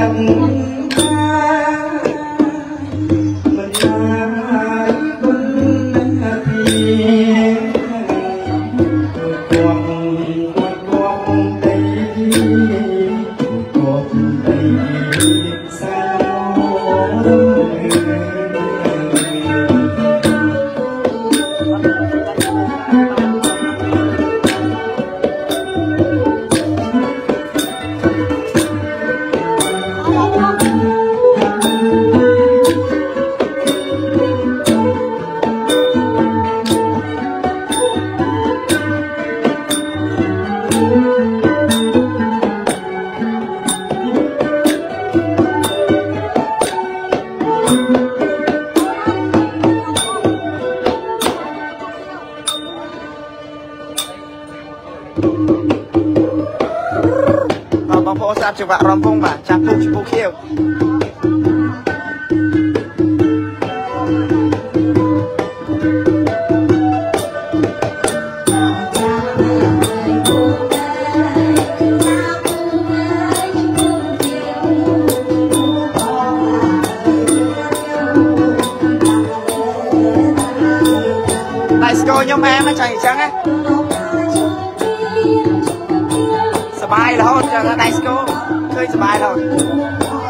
Yeah. បងប្អូនស្ដាប់ចង្វាក់រំពងបាទចាប់ពុកជពុកខៀវដៃស្គរខ្ញុំអែមចាញ់អញ្ចឹងណា បាយរហូតចឹងដៃស្គរឃើញសបាយរហូត